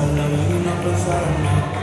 Voy a pasar la vida